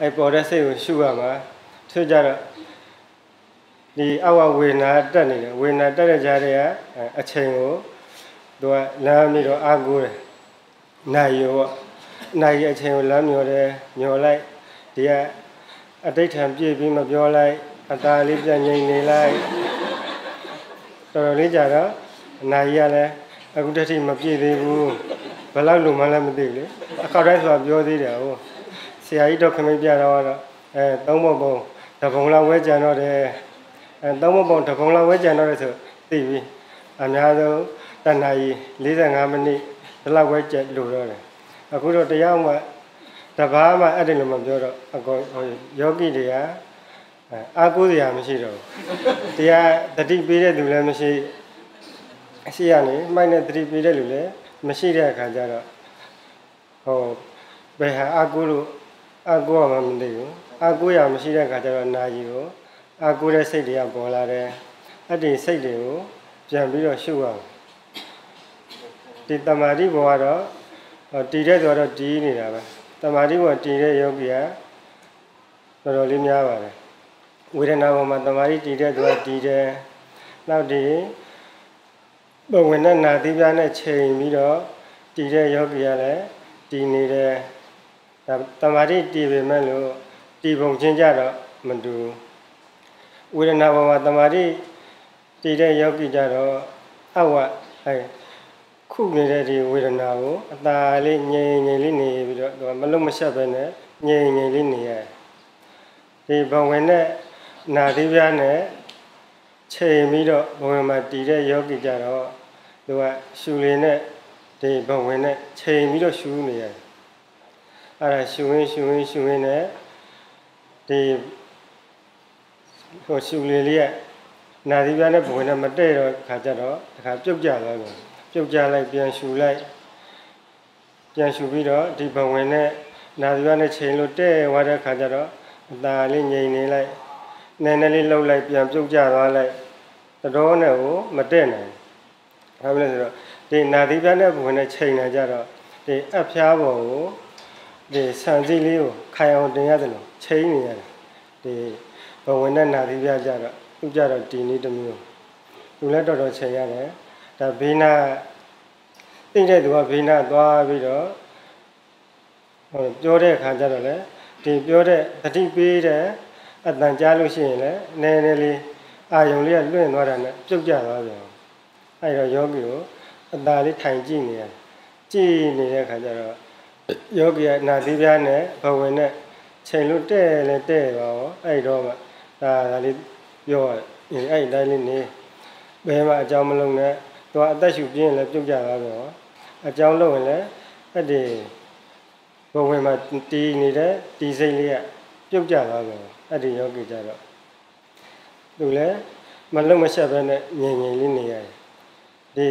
အဲ့ပေါ်တဲ့စိတ်ကိုရှုရမှာသူကြတော့ဒီအဝဝေနာတက်နေတယ်ဝေနာတက်တဲ့ကြားတွေကအချိန်ကိုသူကလမ်းပြီးတော့အာကိုးတယ်နိုင်ရောနိုင်ရအချိန်ကိုလမ်းမျောတယ်မျောလိုက်ဒီကအတိတ်ထံပြည့်ပြီးမပြောလိုက်အตาလေးပြန်ငြိမ်နေလိုက်တော်တော်လေးကြာတော့အနာကြီးကလည်းအခုတတိမပြည့်သေးဘူးဘယ်လောက်လုံမှလည်းမသိဘူးလေအခေါက်တိုင်းဆိုတာပြောသေးတယ်ဟုတ်ဆ ရာကြီးတော့ခမိတ်ပြတော့တော့အဲသုံးဘုံဘုံတပုံလောက်ဝဲကြံတော့တယ်အဲသုံးဘုံဘုံတပုံလောက်ဝဲကြံတော့တယ်ဆိုသိပြီအများဆုံးတဏှာကြီး45မိနစ်ဒီလောက်ဝဲကြလို့တော့တယ်အခုတော့တရားမှတဘာမှအဲ့ဒီလိုမပြောတော့အကောယောဂီတွေကအာကိုးစရာမရှိတော့ဘူးတရားတတိပေးတဲ့သူလည်းမရှိအရှိရနေမိုက်နဲ့တတိပေးတဲ့လူလည်းမရှိတဲ့အခါကျတော့ဟောဘယ်ဟာအာကိုးလို့ အာကိုးရမှမသိဘူးအာကိုးရမရှိတဲ့အခါကျတော့နာကြီးကိုအာကိုးတဲ့စိတ်တွေကပေါ်လာတယ်အဲ့ဒီစိတ်တွေကိုပြန်ပြီးတော့ရှုရအောင်ဒီတမာတိဘဝတော့တည်တဲ့ဆိုတော့တည်နေတာပဲတမာတိဘဝတည်တဲ့ယောဂီကတော်တော်လေးများပါတယ်ဝေဒနာပေါ်မှာတမာတိတည်တဲ့သူကတည်တယ်နောက်ဒီဘဝင်နဲ့နာသီးပြားနဲ့ချိန်ပြီးတော့တည်တဲ့ယောဂီကလည်းတည်နေတယ် ဒါတမာတိတည်ပေမဲ့လို့တည်ပုံချင်းကြတော့မတူဝေဒနာပေါ်မှာတမာတိတည်တဲ့ယောဂီကြတော့အဝအဲခုနေတဲ့ဒီဝေဒနာကိုအตาလေးငြိမ်ငြိမ်လေးနေပြီးတော့သူကမလုံးမရှက်ပဲနဲ့ငြိမ်ငြိမ်လေးနေရတယ်ဒီဘဝင်နဲ့နာသီးပြားနဲ့ချိန်ပြီးတော့ဘဝင်မှာတည်တဲ့ယောဂီကြတော့သူကရှူလေးနဲ့ဒီဘဝင်နဲ့ချိန်ပြီးတော့ရှူနေရတယ် အဲ့ဒါရှူရင်းရှူရင်းရှူရင်းနဲ့ဒီဟိုရှူလေးလေးကနာသီးပြားနဲ့ဘဝင်နဲ့မတည့်တော့ခါကြတော့တခါပြုတ်ကြသွားတယ်ပြုတ်ကြလိုက်ပြန်ရှူလိုက်ပြန်ရှူပြီးတော့ဒီဘဝင်နဲ့နာသီးပြားနဲ့ချိန်လို့တဲ့သွားတဲ့ခါကျတော့အตาလေးငြိမ်နေလိုက်နည်းနည်းလေးလှုပ်လိုက်ပြန်ပြုတ်ကြသွားလိုက်တော်နဲ့ကိုမတက်နိုင်ဘာဖြစ်လဲဆိုတော့ဒီနာသီးပြားနဲ့ဝင်နဲ့ချိန်နေကြတော့ဒီအဖျားပေါ်ကို ဒီဆန်စီလေးကိုခိုင်အောင်တင်ရတယ်လို့ချိန်နေရတယ်ဒီဘဝင်နဲ့နာသီးပြားကြတော့သူကြတော့ဒီနည်းတစ်မျိုးသူလည်းတော်တော်ချိန်ရတယ်ဒါဘေးနာသိတဲ့သူကဘေးနာသွားပြီးတော့ဟိုပြောတဲ့အခါကျတော့လေဒီပြောတဲ့တတိပေးတဲ့အတန်ကြားလို့ရှိရင်လည်းနည်းနည်းလေးအာယုံလေးကလွင့်သွားတာနဲ့ပြုတ်ကျသွားပြန်အဲ့တော့ယောဂီကိုအตาလေးထိုင်ကြည့်နေရကြည့်နေတဲ့အခါကျတော့ ယောဂီကနာသီးပြားနဲ့ဘဝင်နဲ့ချိန်လို့တဲ့လဲတဲ့ပါရောအဲ့တော့မှဒါဒါလေးပြောရတယ်အဲ့ဒီတိုင်းလေးနေဘယ်မှအကြောင်းမလုံးနဲ့သူကအသက်ရှူပြင်းလည်းပြုတ်ကျသွားပြန်ရောအကြောင်းလုံးရင်လည်းအဲ့ဒီဘဝင်မှာတီးနေတဲ့တီးစိတ်လေးကပြုတ်ကျသွားပြန်အဲ့ဒီယောဂီကြတော့သူလည်းမလုံမဆက်ပဲနဲ့ငြိမ်ငြိမ်လေးနေရတယ်ဒီ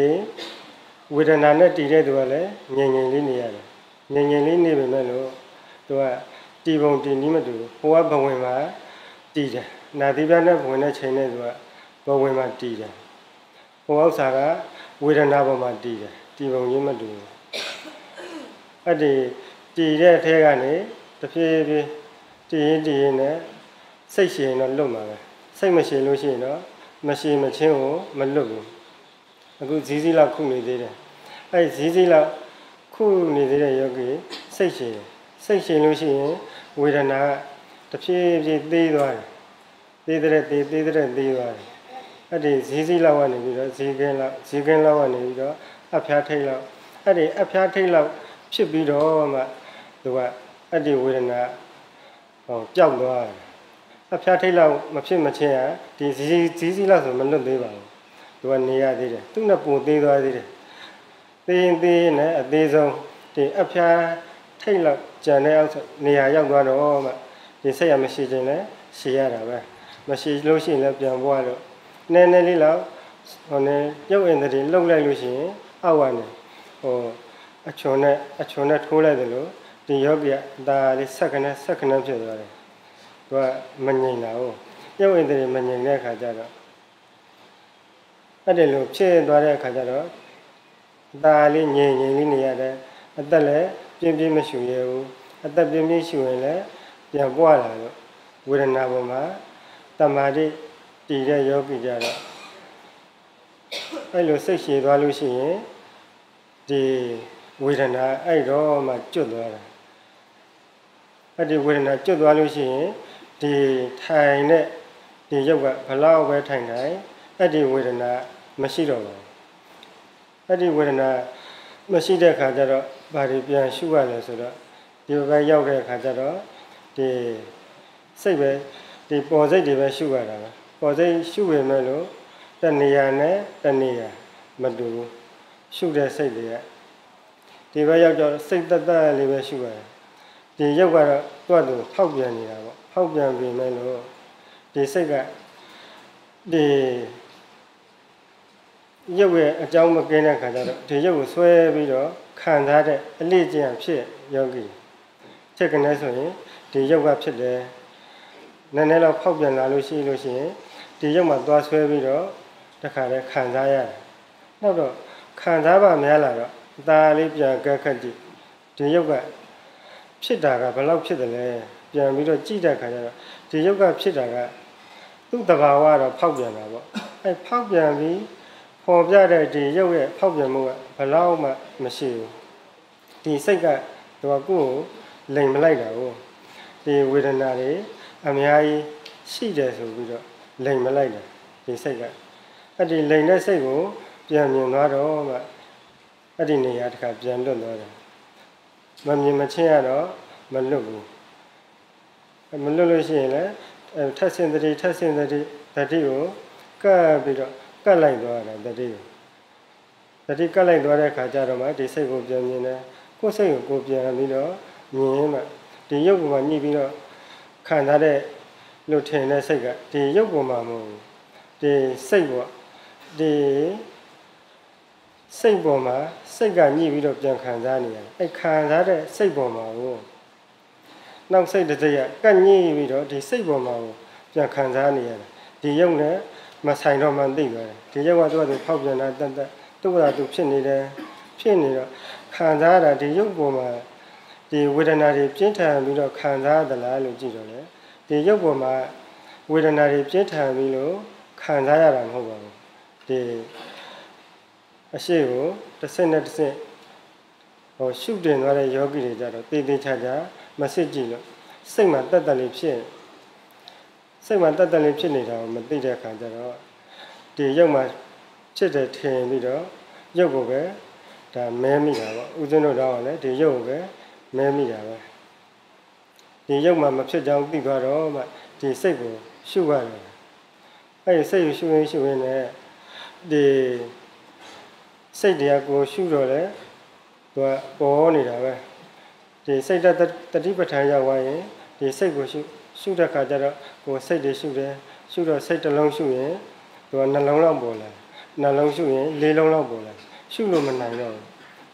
ဝေဒနာနဲ့တည်တဲ့သူကလည်းငြိမ်ငြိမ်လေးနေရတယ် ငြိမ်ငြိမ်လေးနေပေမဲ့လို့သူကတည်ပုံတည်နည်းမတူဘူးဟိုကဘဝင်မှာတည်တယ်နာသီးပြနဲ့ဘဝင်နဲ့ချိန်တဲ့သူကဘဝင်မှာတည်တယ်ဟိုဥစ္စာကဝေဒနာပေါ်မှာတည်တယ်တည်ပုံချင်းမတူဘူးအဲ့ဒီတည်တဲ့အထဲကနေတဖြည်းဖြည်းတည်ရင်တည်ရင်နဲ့စိတ်ရှင်တော့လွတ်မှာပဲစိတ်မရှင်လို့ရှိရင်တော့မရှင်မချင်းကိုမလွတ်ဘူးအခုဇီးဇီလောက်ခုနေသေးတယ်အဲ့ဇီးဇီလောက် ခုနေသေးတဲ့ယောဂီစိတ်ရှင်စိတ်ရှင်လို့ရှိရင်ဝေဒနာတဖြည်းဖြည်းသေးသွားတယ်သေးတဲ့သေးသေးတဲ့သေးသွားတယ်အဲ့ဒီဇီးဇီလောက်ကနေပြီးတော့ဇီးကင်းလောက်ဇီးကင်းလောက်ကနေပြီးတော့အဖျားထိတ်လောက်အဲ့ဒီအဖျားထိတ်လောက်ဖြစ်ပြီးတော့မှသူကအဲ့ဒီဝေဒနာဟောပျောက်သွားတယ်အဖျားထိတ်လောက်မဖြစ်မချင်းอ่ะဒီဇီးဇီးဇီးလောက်ဆိုမလွတ်သေးပါဘူးသူကနေရသေးတယ်သူနဲ့ပုံသေးသွားသေးတယ် သေးရင်သေးနဲ့အသေးဆုံးဒီအဖျားထိတ်လောက်ကြံတဲ့အောက်နေရာရောက်သွားတော့မှဒီဆက်ရမရှိခြင်းလဲရှည်ရတာပဲမရှိလို့ရှိရင်လည်းပြန်ပွားလို့နည်းနည်းလေးလောက်ဟိုနေရုပ်အင်တည်းလှုပ်လိုက်လို့ရှိရင်အောက်ကနေဟိုအချွန်နဲ့အချွန်နဲ့ထိုးလိုက်တယ်လို့ဒီယောဂီကဒါလေးဆက်ခနဲ့ဆက်ခနဲ့ဖြစ်သွားတယ်သူကမငြိမ်တာဟုတ်ရုပ်အင်တည်းမငြိမ်တဲ့အခါကျတော့အဲ့ဒီလိုဖြစ်သွားတဲ့အခါကျတော့ ဒါလေးငြိမ်ငြိမ်လေးနေရတယ်အသက်လည်းပြင်းပြင်းမရှူရဘူးအသက်ပြင်းပြင်းရှူရင်လည်းပြန်ပွားလာတော့ဝေဒနာပေါ်မှာတမာတိတည်တဲ့ယောဂီကြတော့အဲ့လိုစိတ်ရှည်သွားလို့ရှိရင်ဒီဝေဒနာအဲ့တော့မှကျွတ်သွားတာအဲ့ဒီဝေဒနာကျွတ်သွားလို့ရှိရင်ဒီထိုင်တဲ့ဒီရုပ်ကဘလောက်ပဲထိုင်ထိုင်အဲ့ဒီဝေဒနာမရှိတော့ဘူး အဲ့ဒီဝေဒနာမရှိတဲ့ခါကျတော့ဘာတွေပြန်ရှုရလဲဆိုတော့ဒီဘက်ရောက်တဲ့ခါကျတော့ဒီစိတ်ပဲဒီပေါ်စိတ်တွေပဲရှုရတာပဲပေါ်စိတ်ရှုဝင်မဲ့လို့တဏှာနဲ့တဏှာမတူဘူးရှုတဲ့စိတ်တွေကဒီဘက်ရောက်တော့စိတ်တသက်လေးပဲရှုရတယ်ဒီရုပ်ကတော့သူ့အတူဖောက်ပြန်နေတာပေါ့ဖောက်ပြန်ပြီမဲ့လို့ဒီစိတ်ကဒီ ရုပ်ရဲ့အကြောင်းမကင်းတဲ့ခါကျတော့ဒီရုပ်ကိုဆွဲပြီးတော့ခံစားတဲ့အလေးကျင့်ဖြစ်ယောဂီချက်ကနေဆိုရင်ဒီရုပ်ကဖြစ်တယ်နည်းနည်းတော့ဖောက်ပြန်လာလို့ရှိလို့ရှိရင်ဒီရုပ်မှာသွားဆွဲပြီးတော့တခါတည်းခံစားရတယ်နောက်တော့ခံစားပါများလာတော့အသာလေးပြန်ကက်ခတ်ကြည့်ဒီရုပ်ကဖြစ်တာကဘယ်လောက်ဖြစ်တယ်လဲပြန်ပြီးတော့ကြည့်တဲ့ခါကျတော့ဒီရုပ်ကဖြစ်တာကသူ့တဘာဝကတော့ဖောက်ပြန်တာပေါ့အဲဖောက်ပြန်ပြီး ပေါ်ပြတဲ့ဒီရုပ်ရဲ့ဖောက်ပြန်မှုကဘယ်လောက်မှမရှိဘူးဒီစိတ်ကသူကကိုယ့်ကိုလိမ်မလိုက်တာကိုဒီဝေဒနာတွေအများကြီးရှိတယ်ဆိုပြီးတော့လိမ်မလိုက်တာဒီစိတ်ကအဲ့ဒီလိမ်တဲ့စိတ်ကိုပြန်မြင်သွားတော့မှအဲ့ဒီနေရာတစ်ခါပြန်လွတ်သွားတယ်မမြင်မချင်းရတော့မလွတ်ဘူးမလွတ်လို့ရှိရင်လည်းထက်စင်တတိထက်စင်တတိတတိကိုကပ်ပြီးတော့ ကတ်လိုက်သွားတာတတိကိုတတိကတ်လိုက်သွားတဲ့အခါကျတော့မှဒီစိတ်ကိုပြန်မြင်တယ်ကိုယ်စိတ်ကိုကိုပြန်ပြီးတော့မြင်ရင်မှဒီရုပ်ကမှညှိပြီးတော့ခံထားတဲ့လို့ထင်တဲ့စိတ်ကဒီရုပ်ကမှမဟုတ်ဘူးဒီစိတ်ပေါ့ဒီစိတ်ပေါ်မှာစိတ်ကညှိပြီးတော့ပြန်ခံစားနေရတယ်အဲခံစားတဲ့စိတ်ပေါ်မှာကိုနောက်စိတ်တစ်စိတ်ကကတ်ညှိပြီးတော့ဒီစိတ်ပေါ်မှာကိုပြန်ခံစားနေရတယ်ဒီရုပ်နဲ့ မဆိုင်တော့မှသိသွားတယ်ဒီရုပ်ကသူ့အတူဖောက်ပြန်တာတက်တက်သူ့ကသူဖြစ်နေတယ်ဖြစ်နေတော့ခံစားတာဒီရုပ်ပေါ်မှာဒီဝေဒနာတွေပြင်းထန်ပြီးတော့ခံစားသလားလို့ကြည့်တော့လေဒီရုပ်ပေါ်မှာဝေဒနာတွေပြင်းထန်ပြီးလို့ခံစားရတာမဟုတ်ပါဘူးဒီအရှိကိုတစ်ဆင့်နဲ့တစ်ဆင့်ဟိုရှုတင်သွားတဲ့ယောဂီတွေကြတော့တေးသေးချာချာမစစ်ကြည့်လို့စိတ်မှာတက်တက်လေးဖြစ် စိတ်မှာတက်တက်လေးဖြစ်နေတာကိုမသိတဲ့အခါကျတော့ဒီရုပ်မှာဖြစ်တယ်ထင်ပြီးတော့ရုပ်ကိုပဲဒါမဲမိတာပေါ့ဦးဇင်းတို့တော့လည်းဒီရုပ်ကိုပဲမဲမိတာပဲဒီရုပ်မှာမဖြစ်ကြောင်းသိသွားတော့မှဒီစိတ်ကိုရှုရတယ်အဲ့ဒီစိတ်ကိုရှုရင်းရှုရင်းနဲ့ဒီစိတ်တရားကိုရှုတော့လေသူကပေါ်နေတာပဲဒီစိတ်တတိပဋ္ဌာန်ရောက်သွားရင်ဒီစိတ်ကိုရှု ရှုတဲ့ခါကျတော့ကိုယ်စိတ်တွေရှုတယ်ရှုတော့စိတ်တစ်လုံးရှုရင်သူကနှလုံးလောက်ပေါ်လာနှလုံးရှုရင်လေးလုံးလောက်ပေါ်လာရှုလို့မနိုင်တော့ဘူး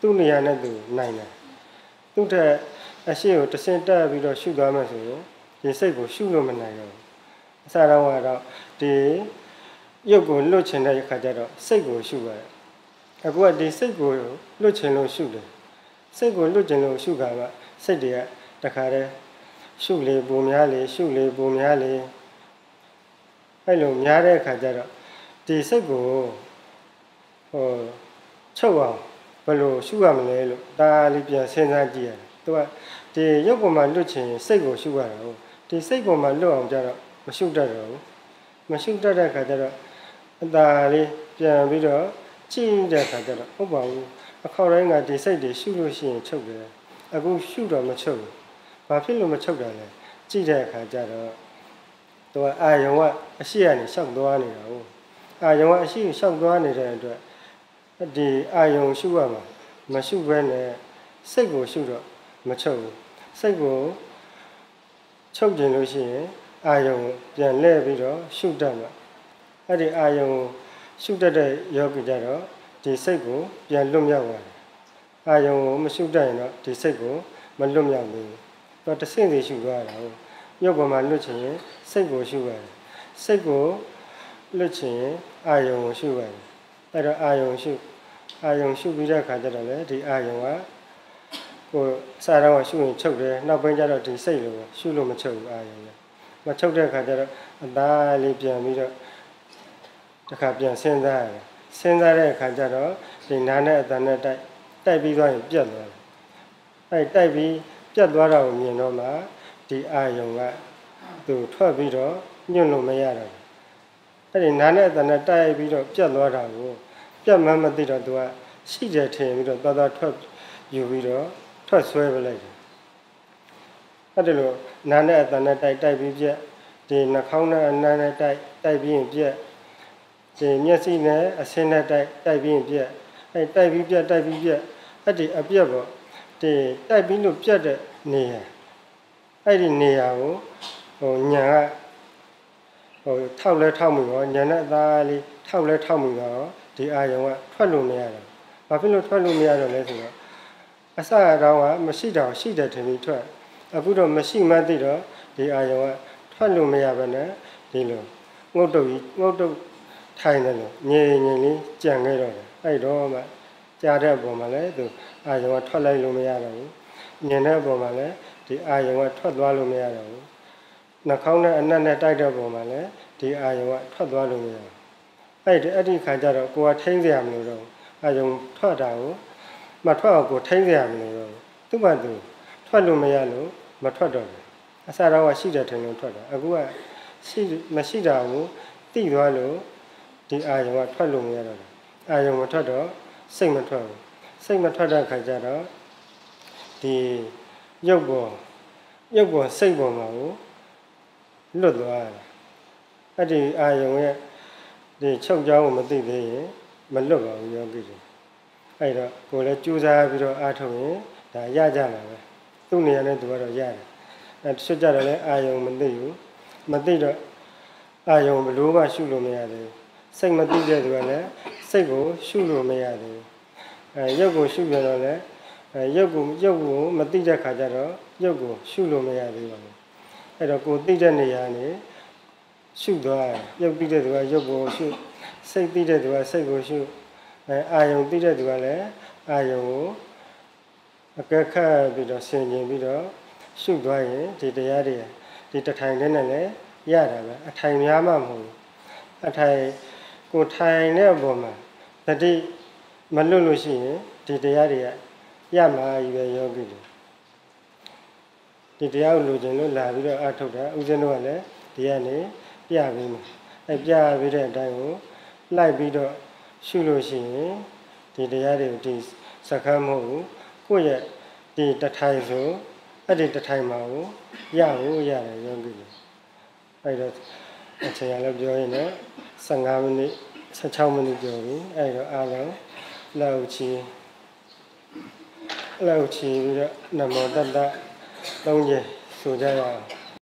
သူ့နေရာနဲ့သူနိုင်တယ်သူ့တဲ့အရှိကိုတဆင့်တက်ပြီးတော့ရှုသွားမှဆိုရင်ဒီစိတ်ကိုရှုလို့မနိုင်တော့ဘူးအစတော့ကတော့ဒီရုပ်ကိုလွတ်ချင်တဲ့ခါကျတော့စိတ်ကိုရှုရတယ်အခုကဒီစိတ်ကိုလွတ်ချင်လို့ရှုတယ်စိတ်ကိုလွတ်ချင်လို့ရှုတာကစိတ်တွေကတခါတည်း ရှုလေပုံများလေရှုလေပုံများလေအဲ့လိုများတဲ့အခါကျတော့ဒီစိတ်ကိုဟိုချုပ်အောင်ဘယ်လိုရှုရမလဲလို့ဒါလေးပြန်စဉ်းစားကြည့်ရတယ်သူကဒီရုပ်ပေါ်မှာလွတ်ချင်စိတ်ကိုရှုရတာဟုတ်ဒီစိတ်ပေါ်မှာလွတ်အောင်ကြတော့မရှုတတ်တော့ဘူးမရှုတတ်တဲ့အခါကျတော့အသာလေးပြန်ပြီးတော့ကြည့်တဲ့အခါကျတော့ဟုတ်ပါဘူးအခေါက်တိုင်းကဒီစိတ်တွေရှုလို့ရှိရင်ချုပ်တယ်အခုရှုတော့မချုပ်ဘူး ဘာဖြစ်လို့မချုပ်တာလဲကြည့်တဲ့အခါကျတော့သူကအာယုံကအရှိကနေရှောက်သွားနေတာဟုတ်အာယုံကအရှိကိုရှောက်သွားနေတဲ့အတွက်ဒီအာယုံရှုရမှာမရှုဘဲနဲ့စိတ်ကိုရှုတော့မချုပ်ဘူးစိတ်ကိုချုပ်ကျင်လို့ရှိရင်အာယုံပြန်လှည့်ပြီးတော့ရှုတတ်မှာအဲ့ဒီအာယုံရှုတတ်တဲ့ယောဂီကြတော့ဒီစိတ်ကိုပြန်လွတ်မြောက်သွားတယ်အာယုံကိုမရှုတတ်ရင်တော့ဒီစိတ်ကိုမလွတ်မြောက်ဘူး တော့တစ်ဆင့်စီရှုသွားတာဟုတ်ရုပ်ပေါ်မှာလွတ်ချင်ရင်စိတ်ကိုရှုရတယ်စိတ်ကိုလွတ်ချင်ရင်အာယုံကိုရှုရတယ်အဲ့တော့အာယုံရှုအာယုံရှုပြီးတဲ့အခါကျတော့လေဒီအာယုံကကိုစားတော့ရှုရင်ချုပ်တယ်နောက်ပိုင်းကျတော့ဒီစိတ်လိုပဲရှုလို့မချုပ်ဘူးအာရုံနဲ့မချုပ်တဲ့အခါကျတော့အသားလေးပြန်ပြီးတော့တစ်ခါပြန်စဉ်းစားရတယ်စဉ်းစားတဲ့အခါကျတော့ဒီနာနဲ့အတန်နဲ့တိုက်တိုက်ပြီးသွားရင်ပြတ်သွားတယ်အဲတိုက်ပြီး ပြတ်သွားတာကိုမြင်တော့မှဒီအာယုံကသူထွက်ပြီးတော့ညွန့်လို့မရတော့ဘူးအဲ့ဒီနာနဲ့အတန်နဲ့တိုက်ပြီးတော့ပြတ်သွားတာကိုပြတ်မှန်းမသိတော့သူကရှိတယ်ထင်ပြီးတော့သွားသွားထွက်ယူပြီးတော့ထွက်ဆွဲပလိုက်တယ်အဲ့ဒါလို့နာနဲ့အတန်နဲ့တိုက်တိုက်ပြီးပြက်ဒီနှာခေါင်းနဲ့အနံ့နဲ့တိုက်တိုက်ပြီးရင်ပြက်ဒီမျက်စိနဲ့အဆင်းနဲ့တိုက်တိုက်ပြီးရင်ပြက်အဲတိုက်ပြီးပြက်တိုက်ပြီးပြက်အဲ့ဒီအပြက်ပေါ့ ဒီတိုက်ပြီးလို့ပြက်တဲ့နေရာအဲ့ဒီနေရာကိုဟိုညာကဟိုထောက်လဲထောက်မှုရောညာနဲ့အသားလေးထောက်လဲထောက်မှုရောဒီအာယုံကထွက်လို့မရတော့ဘာဖြစ်လို့ထွက်လို့မရတော့လဲဆိုတော့အစအကောင်ကမရှိတော့ရှိတယ်ထင်ပြီးထွက်အခုတော့မရှိမှသိတော့ဒီအာယုံကထွက်လို့မရဘဲနဲ့ဒီလိုငုတ်တုတ်ကြီးငုတ်တုတ်ထိုင်တယ်လို့ငြိမ်ငြိမ်လေးကြံခဲ့တော့တယ်အဲ့တော့မှ ကြားတဲ့အပေါ်မှာလည်းသူအာယုံကထွက်လိုက်လို့မရတော့ဘူးမြင်တဲ့အပေါ်မှာလည်းဒီအာယုံကထွက်သွားလို့မရတော့ဘူးနှာခေါင်းနဲ့အနက်နဲ့တိုက်တဲ့ပုံမှာလည်းဒီအာယုံကထွက်သွားလို့မရဘူးအဲ့ဒီအဲ့ဒီခါကျတော့ကိုကထိမ့်စရာမလိုတော့အာယုံထွက်တာကိုမထွက်အောင်ကိုထိမ့်စရာမလိုတော့သူ့မှသူထွက်လို့မရလို့မထွက်တော့ဘူးအစတော့ကရှိတယ်ထင်လို့ထွက်တာအခုကရှိမရှိတာကိုတိသွားလို့ဒီအာယုံကထွက်လို့မရတော့ဘူးအာယုံမထွက်တော့ စိတ်မထွက်ဘူးစိတ်မထွက်တဲ့ခါကျတော့ဒီရုပ်ပေါ်ရုပ်ပေါ်စိတ်ပေါ်မှာကိုလွတ်သွားတယ်အဲ့ဒီအာယုံရဲ့ဒီချုပ်ကြောင်းကိုမသိသေးရင်မလွတ်ပါဘူးယောဂီတွေအဲ့တော့ကိုယ်လည်းကြိုးစားပြီးတော့အားထုတ်ရင်ဒါရကြမှာပဲသူ့နေရာနဲ့သူကတော့ရတယ်အဲတချို့ကြတော့လည်းအာယုံမသိဘူးမသိတော့အာယုံဘလို့မှရှုလို့မရသေးဘူး စိတ်မသိတဲ့သူကလည်းစိတ်ကိုရှုလို့မရသေးဘူးအဲရုပ်ကိုရှုပြန်တော့လည်းအဲရုပ်ကိုရုပ်ကိုမသိတဲ့ခါကျတော့ရုပ်ကိုရှုလို့မရသေးပါဘူးအဲ့တော့ကိုသိတဲ့နေရာနေရှုသွားရုပ်သိတဲ့သူကရုပ်ကိုရှုစိတ်သိတဲ့သူကစိတ်ကိုရှုအဲအာယုံသိတဲ့သူကလည်းအာယုံကိုအကဲခတ်ပြီးတော့ဆင်ခြင်ပြီးတော့ရှုသွားရင်ဒီတရားတွေဒီတထိုင်နဲ့လည်းရတာပဲအထိုင်များမှမဟုတ်ဘူးအထိုင် ကိုထိုင်တဲ့အပေါ်မှာတတိမလွတ်လို့ရှိရင်ဒီတရားတွေကရမှာကြီးပဲယောဂီတွေဒီတရားကိုလိုချင်လို့လာပြီးတော့အထုတ်တာဥစဉ်တော့လည်းဒီကနေပြပြီးမှာအဲပြပြီးတဲ့အတိုင်းကိုလိုက်ပြီးတော့ရှုလို့ရှိရင်ဒီတရားတွေကိုဒီစက္ကန့်မဟုတ်ဘူးကိုယ့်ရဲ့ဒီတထိုင်ဆိုအဲ့ဒီတထိုင်မှာကိုရဖို့ရတယ်ယောဂီတွေအဲ့တော့အချိန်ရလည်းပြောရင်လည်း 15မိနစ်16မိနစ်ပြောပြီအဲ့တော့အားလုံးလောက်ချီလောက်ချီပြီးတော့နမောတတ္တသုံးချက်ဆိုကြရအောင်